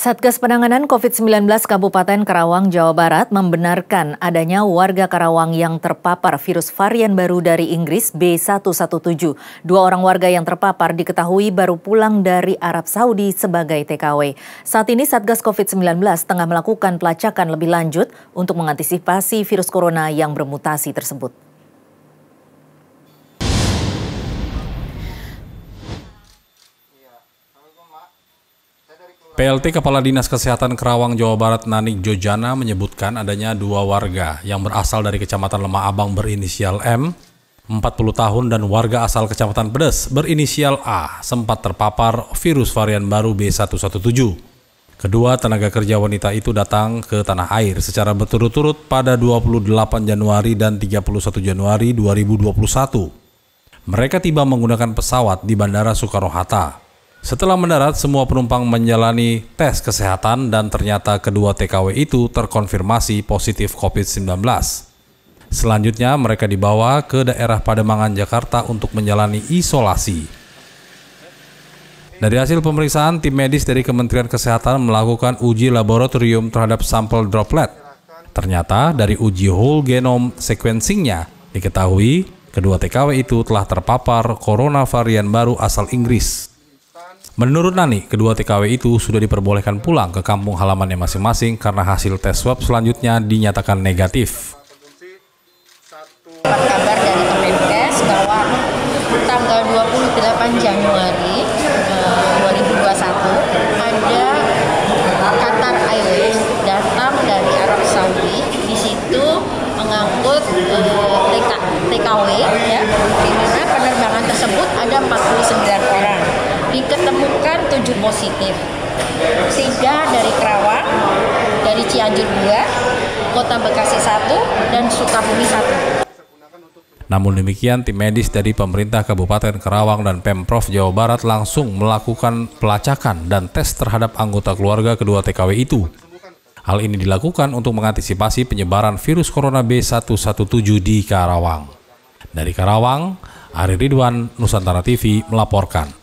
Satgas Penanganan COVID-19 Kabupaten Karawang, Jawa Barat membenarkan adanya warga Karawang yang terpapar virus varian baru dari Inggris B117. Dua orang warga yang terpapar diketahui baru pulang dari Arab Saudi sebagai TKW. Saat ini Satgas COVID-19 tengah melakukan pelacakan lebih lanjut untuk mengantisipasi virus corona yang bermutasi tersebut. PLT Kepala Dinas Kesehatan Kerawang, Jawa Barat Nanik Jojana menyebutkan adanya dua warga yang berasal dari Kecamatan Lemah Abang berinisial M, 40 tahun dan warga asal Kecamatan Pedes berinisial A sempat terpapar virus varian baru B117. Kedua tenaga kerja wanita itu datang ke tanah air secara berturut-turut pada 28 Januari dan 31 Januari 2021. Mereka tiba menggunakan pesawat di Bandara Soekarno-Hatta. Setelah mendarat, semua penumpang menjalani tes kesehatan dan ternyata kedua TKW itu terkonfirmasi positif COVID-19. Selanjutnya, mereka dibawa ke daerah Pademangan, Jakarta untuk menjalani isolasi. Dari hasil pemeriksaan, tim medis dari Kementerian Kesehatan melakukan uji laboratorium terhadap sampel droplet. Ternyata dari uji whole genome sequencingnya diketahui kedua TKW itu telah terpapar corona varian baru asal Inggris. Menurut Nani, kedua TKW itu sudah diperbolehkan pulang ke kampung halamannya masing-masing karena hasil tes swab selanjutnya dinyatakan negatif. Kabar dari Kemenkes bahwa tanggal 28 Januari eh, 2021 ada Qatar Airways datang dari Arab Saudi di situ mengangkut eh, TK, TKW ya di mana penerbangan tersebut ada 49 orang diketemukan tujuh positif tiga dari Kerawang dari Cianjur 2 Kota Bekasi 1 dan Sukabumi 1 namun demikian, tim medis dari pemerintah Kabupaten Karawang dan Pemprov Jawa Barat langsung melakukan pelacakan dan tes terhadap anggota keluarga kedua TKW itu. Hal ini dilakukan untuk mengantisipasi penyebaran virus corona B117 di Karawang. Dari Karawang, Ari Ridwan, Nusantara TV melaporkan.